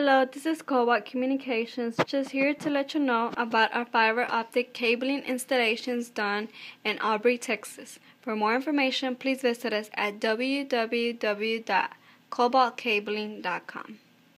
Hello, this is Cobalt Communications, just here to let you know about our fiber optic cabling installations done in Aubrey, Texas. For more information, please visit us at www.cobaltcabling.com.